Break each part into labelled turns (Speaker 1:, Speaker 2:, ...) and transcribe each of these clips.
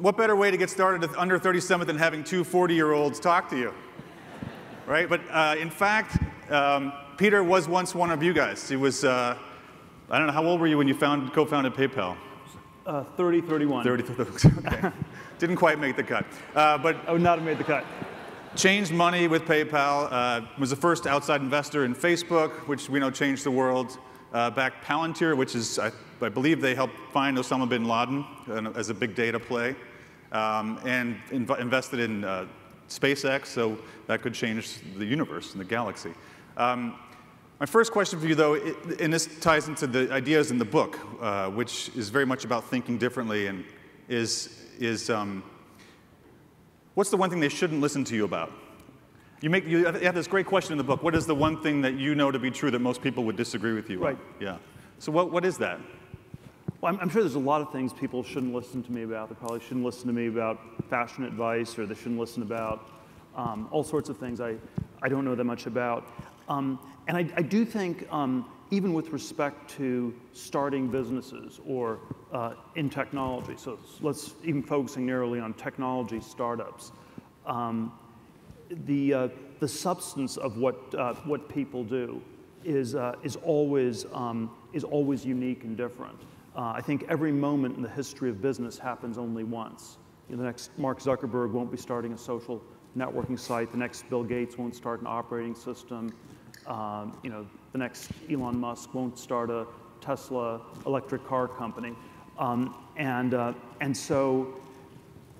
Speaker 1: what better way to get started at under 37 than having two 40 year olds talk to you? Right? But uh, in fact, um, Peter was once one of you guys. He was, uh, I don't know, how old were you when you found, co founded PayPal?
Speaker 2: Uh, 30, 31.
Speaker 1: 30, okay. Didn't quite make the cut. Uh, but
Speaker 2: I would not have made the cut.
Speaker 1: Changed money with PayPal, uh, was the first outside investor in Facebook, which we know changed the world. Uh, backed Palantir, which is, I, I, believe they helped find Osama bin Laden as a big data play, um, and inv invested in uh, SpaceX, so that could change the universe and the galaxy. Um, my first question for you, though, it, and this ties into the ideas in the book, uh, which is very much about thinking differently, and is, is um, what's the one thing they shouldn't listen to you about? You, make, you have this great question in the book. What is the one thing that you know to be true that most people would disagree with you
Speaker 2: right.
Speaker 1: on? Yeah. So what, what is that?
Speaker 2: Well, I'm, I'm, sure there's a lot of things people shouldn't listen to me about. They probably shouldn't listen to me about fashion advice, or they shouldn't listen about um, all sorts of things I, I don't know that much about. Um, and I, I, do think, um, even with respect to starting businesses or uh, in technology, so let's even focusing narrowly on technology startups, um, the, uh, the substance of what, uh, what people do is, uh, is, always, um, is always unique and different. Uh, I think every moment in the history of business happens only once. You know, the next Mark Zuckerberg won't be starting a social networking site. The next Bill Gates won't start an operating system. Um, you know, the next Elon Musk won't start a Tesla electric car company. Um, and, uh, and so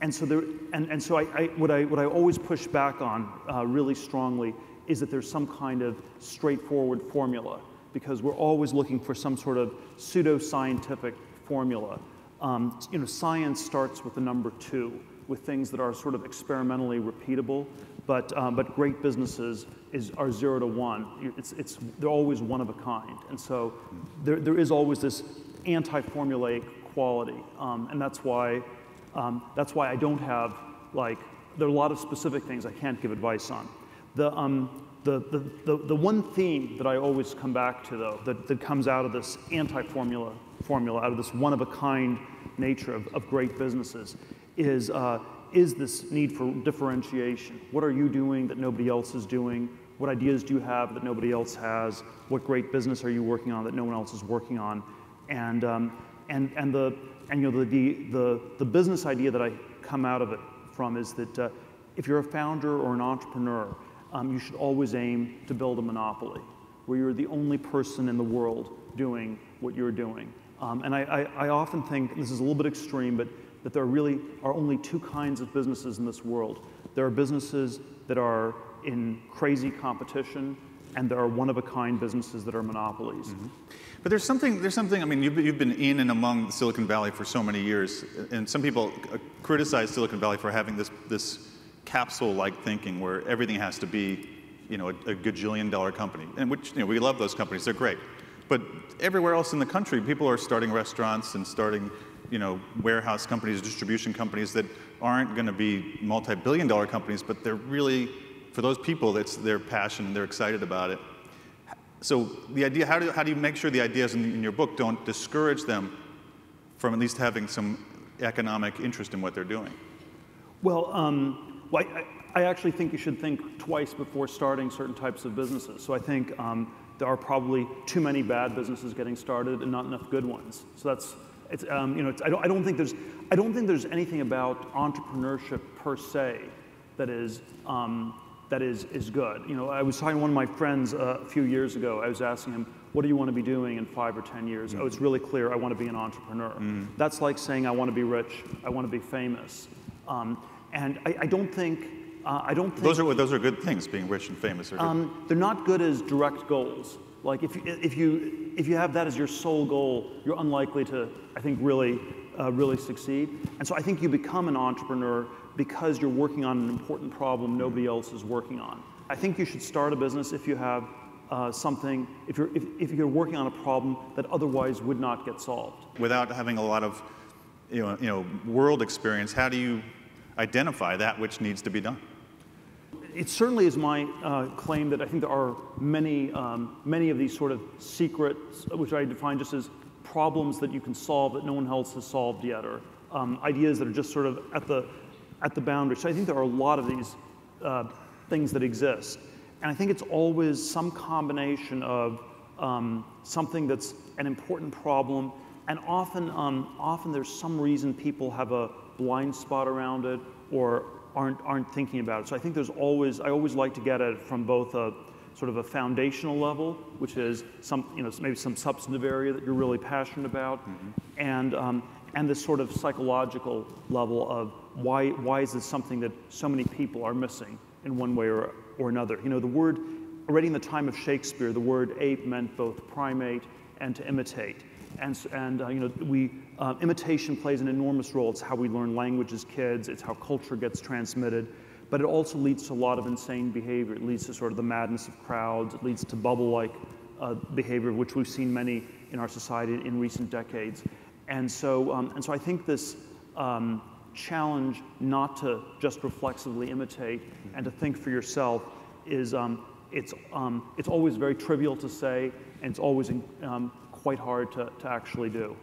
Speaker 2: and so, there, and, and so I, I, what, I, what I always push back on uh, really strongly is that there's some kind of straightforward formula because we're always looking for some sort of pseudo-scientific formula. Um, you know, science starts with the number two, with things that are sort of experimentally repeatable, but, um, but great businesses is, are zero to one. It's, it's, they're always one of a kind. And so there, there is always this anti-formulaic quality, um, and that's why um, that's why I don't have, like, there are a lot of specific things I can't give advice on. The, um, the, the, the, one theme that I always come back to, though, that, that comes out of this anti-formula formula, out of this one-of-a-kind nature of, of great businesses, is, uh, is this need for differentiation. What are you doing that nobody else is doing? What ideas do you have that nobody else has? What great business are you working on that no one else is working on? And, um, and, and the, and you know, the, the, the business idea that I come out of it from is that uh, if you're a founder or an entrepreneur, um, you should always aim to build a monopoly where you're the only person in the world doing what you're doing. Um, and I, I, I, often think, this is a little bit extreme, but that there really are only two kinds of businesses in this world. There are businesses that are in crazy competition, and there are one-of-a-kind businesses that are monopolies. Mm -hmm.
Speaker 1: But there's something, there's something, I mean, you've, you've been in and among Silicon Valley for so many years, and some people uh, criticize Silicon Valley for having this, this capsule-like thinking where everything has to be, you know, a, a gajillion dollar company, and which, you know, we love those companies, they're great. But everywhere else in the country, people are starting restaurants and starting, you know, warehouse companies, distribution companies that aren't going to be multi-billion dollar companies, but they're really, for those people, that's their passion, and they're excited about it. So the idea, how do, how do you make sure the ideas in, in your book don't discourage them from at least having some economic interest in what they're doing?
Speaker 2: Well, um, well I, I, actually think you should think twice before starting certain types of businesses. So I think um, there are probably too many bad businesses getting started and not enough good ones. So that's, it's, um, you know, it's, I, don't, I, don't think there's, I don't think there's anything about entrepreneurship per se that is um, that is, is good. You know, I was talking to one of my friends uh, a few years ago. I was asking him, what do you want to be doing in five or 10 years? Mm. Oh, it's really clear. I want to be an entrepreneur. Mm. That's like saying I want to be rich. I want to be famous. Um, and I, I, don't think, uh, I don't think.
Speaker 1: Those are, those are good things, being rich and famous.
Speaker 2: Um, they're not good as direct goals. Like if you, if, you, if you have that as your sole goal, you're unlikely to, I think, really, uh, really succeed. And so I think you become an entrepreneur because you're working on an important problem nobody else is working on. I think you should start a business if you have uh, something, if you're, if, if you're working on a problem that otherwise would not get solved.
Speaker 1: Without having a lot of you know, you know, world experience, how do you identify that which needs to be done?
Speaker 2: It certainly is my uh, claim that I think there are many, um, many of these sort of secrets, which I define just as problems that you can solve that no one else has solved yet, or um, ideas that are just sort of at the, at the boundary. So I think there are a lot of these uh, things that exist. And I think it's always some combination of um, something that's an important problem, and often, um, often there's some reason people have a blind spot around it or aren't, aren't thinking about it. So I think there's always, I always like to get at it from both a sort of a foundational level, which is some, you know, maybe some substantive area that you're really passionate about, mm-hmm. and, um, and this sort of psychological level of why, why is this something that so many people are missing in one way or, or another. You know, the word, already in the time of Shakespeare, the word ape meant both primate and to imitate. And, and uh, you know, we, uh, imitation plays an enormous role. It's how we learn language as kids. It's how culture gets transmitted. But it also leads to a lot of insane behavior. It leads to sort of the madness of crowds. It leads to bubble-like uh, behavior, which we've seen many in our society in recent decades. And so, um, and so I think this um, challenge not to just reflexively imitate and to think for yourself is um, it's, um, it's always very trivial to say, and it's always um, quite hard to, to actually do.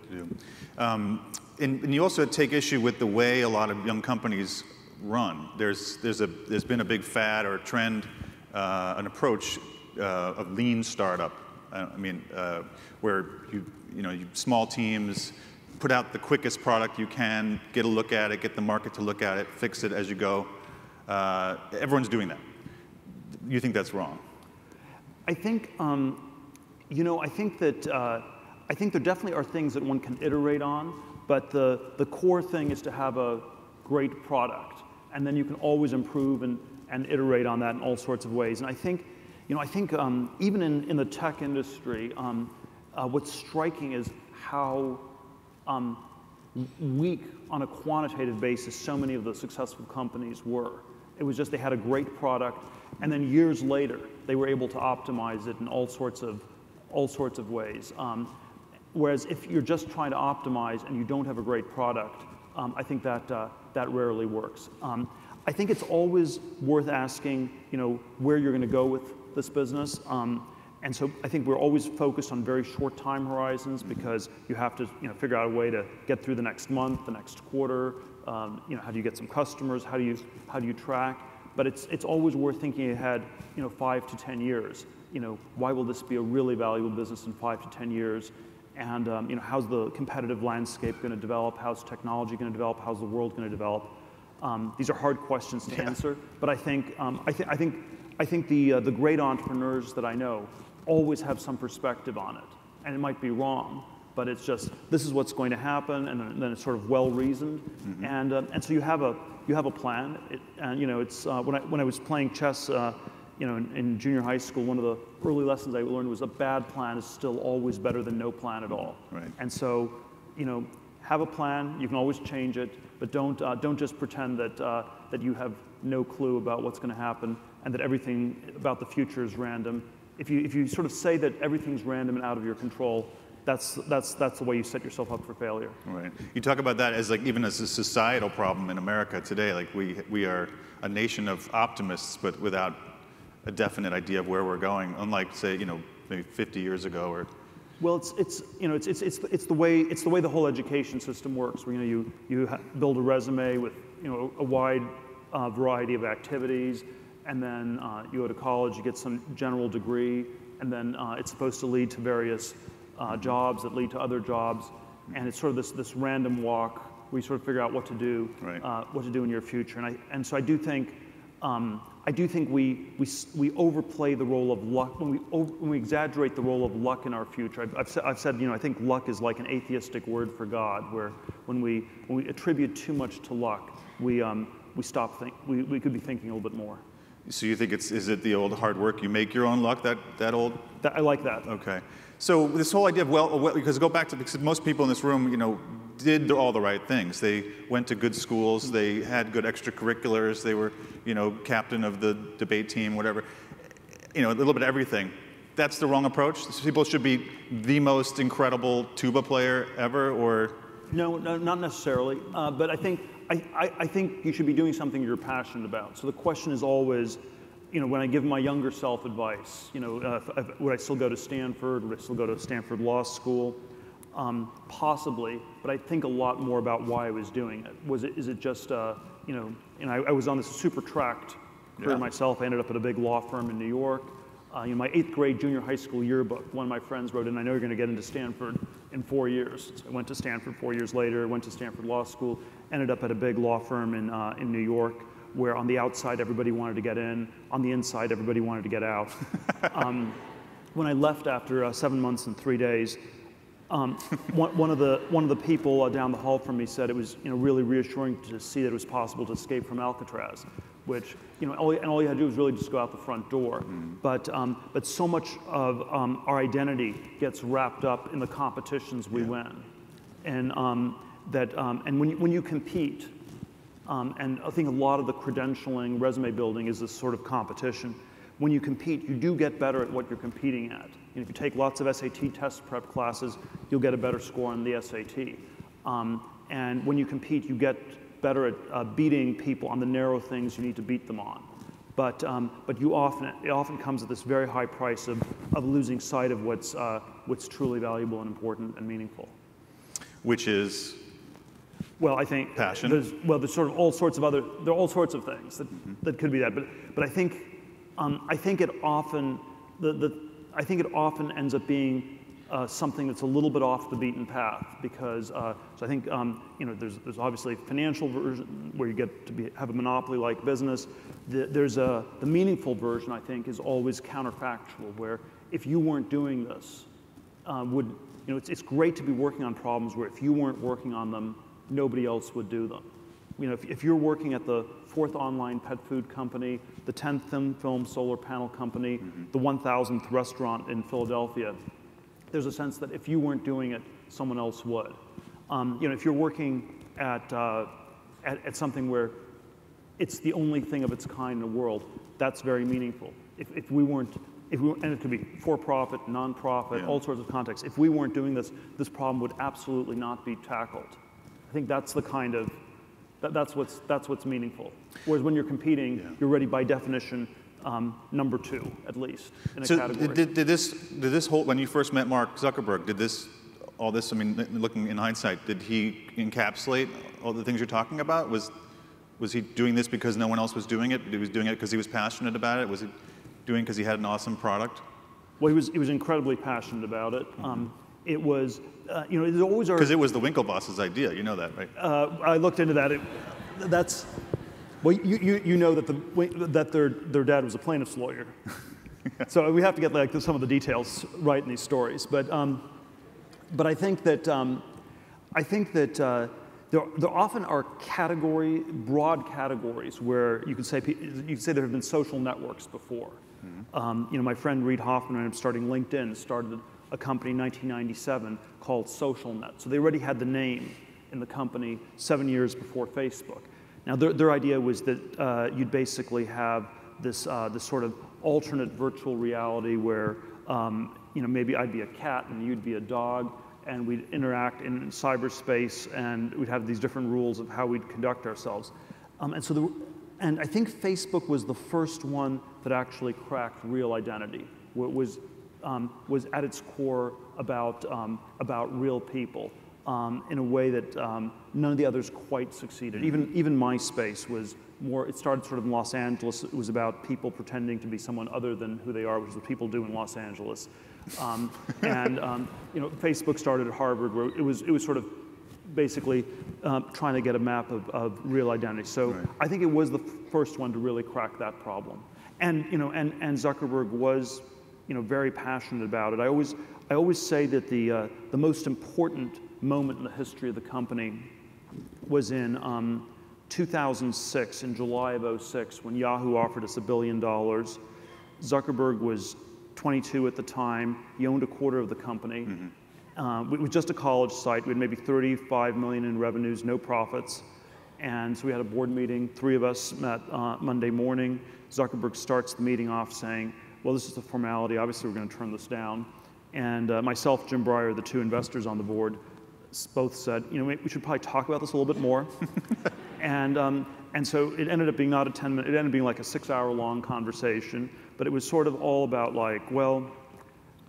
Speaker 1: Um, and, and, you also take issue with the way a lot of young companies run. There's, there's, a, there's been a big fad or trend, uh, an approach uh, of lean startup. Uh, I mean, uh, where you, you know, you, small teams, put out the quickest product you can, get a look at it, get the market to look at it, fix it as you go. Uh, everyone's doing that. You think that's wrong?
Speaker 2: I think, um, you know, I think that uh, I think there definitely are things that one can iterate on, but the the core thing is to have a great product, and then you can always improve and and iterate on that in all sorts of ways. And I think, you know, I think um, even in in the tech industry, um, uh, what's striking is how um, weak on a quantitative basis so many of the successful companies were. It was just they had a great product, and then years later they were able to optimize it in all sorts of all sorts of ways. Um, whereas if you're just trying to optimize and you don't have a great product, um, I think that uh, that rarely works. Um, I think it's always worth asking, you know, where you're going to go with this business. Um, and so I think we're always focused on very short time horizons because you have to you know, figure out a way to get through the next month, the next quarter. Um, you know, how do you get some customers? How do you, how do you track? But it's, it's always worth thinking ahead, you know, five to 10 years. You know, why will this be a really valuable business in five to 10 years? And um, you know, how's the competitive landscape going to develop? How's technology going to develop? How's the world going to develop? Um, these are hard questions to yeah. answer, but I think, um, I, th- I think, I think the, uh, the great entrepreneurs that I know always have some perspective on it. And it might be wrong, but it's just this is what's going to happen, and then it's sort of well reasoned, mm-hmm. and uh, and so you have a you have a plan. It, and you know, it's uh, when I when I was playing chess, uh, you know, in, in, junior high school, one of the early lessons I learned was a bad plan is still always better than no plan at all.
Speaker 1: Right.
Speaker 2: And so, you know, have a plan. You can always change it, but don't uh, don't just pretend that uh, that you have no clue about what's going to happen and that everything about the future is random if you, if you sort of say that everything's random and out of your control, that's, that's, that's the way you set yourself up for failure.
Speaker 1: Right. You talk about that as like even as a societal problem in America today. Like we, we are a nation of optimists, but without a definite idea of where we're going. Unlike say, you know, maybe 50 years ago or.
Speaker 2: Well, it's, it's, you know, it's, it's, it's, it's, the way, it's the way the whole education system works, where you, know, you, you build a resume with you know, a wide uh, variety of activities and then uh, you go to college, you get some general degree, and then uh, it's supposed to lead to various uh, jobs that lead to other jobs, and it's sort of this this random walk where you sort of figure out what to do,
Speaker 1: right.
Speaker 2: Uh, what to do in your future, and I and so I do think. Um, I do think we, we, we overplay the role of luck, when we, over, when we exaggerate the role of luck in our future. I've, I've, said, I've said, you know, I think luck is like an atheistic word for God, where when we, when we attribute too much to luck, we, um, we stop think, we, we could be thinking a little bit more.
Speaker 1: So you think it's is it the old hard work you make your own luck that that old?
Speaker 2: That, I like that.
Speaker 1: Okay. So this whole idea of well, well, because go back to because most people in this room, you know, did all the right things. They went to good schools. They had good extracurriculars. They were, you know, captain of the debate team, whatever. You know, a little bit of everything. That's the wrong approach. People should be the most incredible tuba player ever, or
Speaker 2: no, no not necessarily. Uh, but I think I, I, I, think you should be doing something you're passionate about. So the question is always, you know, when I give my younger self advice, you know, uh, if, if, would I still go to Stanford? Would I still go to Stanford Law School? Um, possibly, but I think a lot more about why I was doing it. Was it is it just uh, you know, and I, I, was on this super tracked career yeah. myself. I ended up at a big law firm in New York. Uh, you know, my eighth grade junior high school yearbook, one of my friends wrote in, I know you're going to get into Stanford in four years. So I went to Stanford four years later, went to Stanford Law School, ended up at a big law firm in, uh, in New York, where on the outside everybody wanted to get in, on the inside everybody wanted to get out. um, when I left after uh, seven months and three days, um, one, one, of the, one of the people uh, down the hall from me said it was you know, really reassuring to see that it was possible to escape from Alcatraz, which, you know, all, and all you had to do was really just go out the front door. Mm. But, um, but so much of um, our identity gets wrapped up in the competitions we yeah. win. And, um, that, um, and when, you, when you compete, um, and I think a lot of the credentialing, resume building is this sort of competition. When you compete, you do get better at what you're competing at if you take lots of SAT test prep classes, you'll get a better score on the SAT. Um, and when you compete, you get better at uh, beating people on the narrow things you need to beat them on. But, um, but you often, it often comes at this very high price of, of losing sight of what's, uh, what's truly valuable and important and meaningful.
Speaker 1: Which is?
Speaker 2: Well, I think
Speaker 1: passion.
Speaker 2: There's, well, there's sort of all sorts of other, there are all sorts of things that, mm-hmm. that could be that. But, but I think, um, I think it often, the, the, I think it often ends up being uh, something that's a little bit off the beaten path because uh, so I think um, you know there's there's obviously financial version where you get to be, have a monopoly like business. The, there's a the meaningful version I think is always counterfactual where if you weren't doing this, uh, would you know it's it's great to be working on problems where if you weren't working on them, nobody else would do them. You know if, if you're working at the fourth online pet food company, the 10th thin film solar panel company, mm-hmm. the 1000th restaurant in Philadelphia. There's a sense that if you weren't doing it, someone else would. Um, you know, if you're working at, uh, at, at, something where it's the only thing of its kind in the world, that's very meaningful. If, if we weren't, if we, and it could be for-profit, non-profit, yeah. all sorts of contexts. If we weren't doing this, this problem would absolutely not be tackled. I think that's the kind of that, that's, what's, that's what's meaningful. Whereas when you're competing, yeah. you're ready by definition um, number two, at least, in a
Speaker 1: so
Speaker 2: category.
Speaker 1: Did, did, this, did this whole, when you first met Mark Zuckerberg, did this, all this, I mean, looking in hindsight, did he encapsulate all the things you're talking about? Was, was he doing this because no one else was doing it? He was doing it because he was passionate about it? Was he doing it because he had an awesome product?
Speaker 2: Well, he was, he was incredibly passionate about it. Mm-hmm. Um, it was, uh, you know, there's always
Speaker 1: because it was the Winklevoss's idea. You know that, right?
Speaker 2: Uh, I looked into that. It, that's well, you, you, you know that the that their their dad was a plaintiff's lawyer, so we have to get like some of the details right in these stories. But um, but I think that um, I think that. Uh, there, there often are category, broad categories where you could say you could say there have been social networks before. Mm-hmm. Um, you know, my friend Reid Hoffman, I'm starting LinkedIn, started a company in 1997 called SocialNet. So they already had the name in the company seven years before Facebook. Now, their, their idea was that uh, you'd basically have this, uh, this sort of alternate virtual reality where, um, you know, maybe I'd be a cat and you'd be a dog, and we'd interact in cyberspace, and we'd have these different rules of how we'd conduct ourselves. Um, and so, the, and I think Facebook was the first one that actually cracked real identity. Was um, was at its core about, um, about real people um, in a way that um, none of the others quite succeeded. Even, even MySpace was more, it started sort of in Los Angeles. It was about people pretending to be someone other than who they are, which is what people do in Los Angeles. Um, and um, you know, Facebook started at Harvard, where it was, it was sort of basically um, trying to get a map of, of real identity. So right. I think it was the first one to really crack that problem. And, you know, and, and Zuckerberg was you know, very passionate about it. I always, I always say that the, uh, the most important moment in the history of the company was in um, 2006, in July of 06, when Yahoo offered us a billion dollars. Zuckerberg was 22 at the time. He owned a quarter of the company. Mm-hmm. Uh, it was just a college site. We had maybe 35 million in revenues, no profits. And so we had a board meeting. Three of us met uh, Monday morning. Zuckerberg starts the meeting off saying, well, this is a formality. Obviously, we're going to turn this down. And uh, myself, Jim Breyer, the two investors on the board, both said, you know, we should probably talk about this a little bit more. and, um, and so it ended up being not a 10 minute, it ended up being like a six hour long conversation, but it was sort of all about like, well,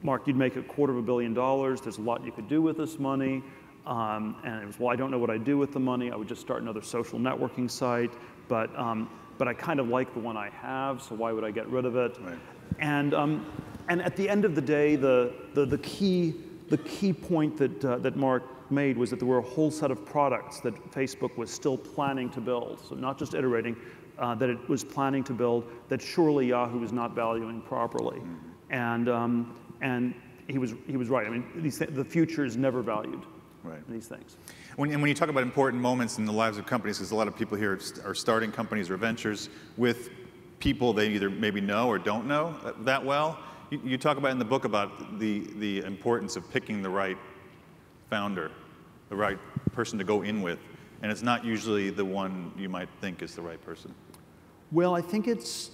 Speaker 2: Mark, you'd make a quarter of a billion dollars. There's a lot you could do with this money. Um, and it was, well, I don't know what I'd do with the money. I would just start another social networking site. But, um, but I kind of like the one I have, so why would I get rid of it?
Speaker 1: Right.
Speaker 2: And, um, and at the end of the day, the, the, the, key, the key point that, uh, that Mark made was that there were a whole set of products that Facebook was still planning to build. So not just iterating, uh, that it was planning to build that surely Yahoo was not valuing properly. Mm -hmm. And, um, and he, was, he was right. I mean, these, the future is never valued
Speaker 1: right.
Speaker 2: these things.
Speaker 1: When, and when you talk about important moments in the lives of companies, because a lot of people here are starting companies or ventures with people they either maybe know or don't know that well, you, you talk about in the book about the, the importance of picking the right founder, the right person to go in with. And it's not usually the one you might think is the right person.
Speaker 2: Well, I think it's,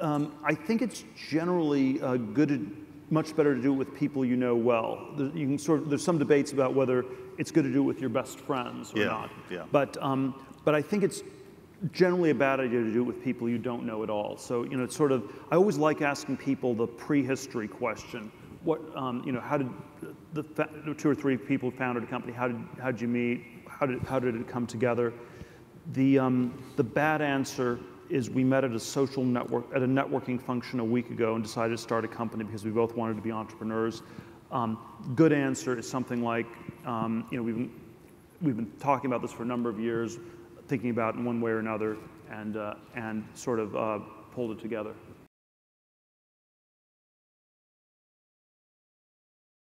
Speaker 2: um, I think it's generally uh, good much better to do it with people you know well. You can sort of, there's some debates about whether it's good to do it with your best friends or
Speaker 1: yeah,
Speaker 2: not.
Speaker 1: Yeah.
Speaker 2: But, um, but I think it's generally a bad idea to do it with people you don't know at all. So, you know, it's sort of, I always like asking people the prehistory question. What, um, you know, how did the two or three people who founded a company, how did, how did you meet? How did, how did it come together? The, um, the bad answer is we met at a social network, at a networking function a week ago and decided to start a company because we both wanted to be entrepreneurs. Um, good answer is something like, um, you know, we've been, we've been talking about this for a number of years, thinking about in one way or another, and, uh, and sort of uh, pulled it together.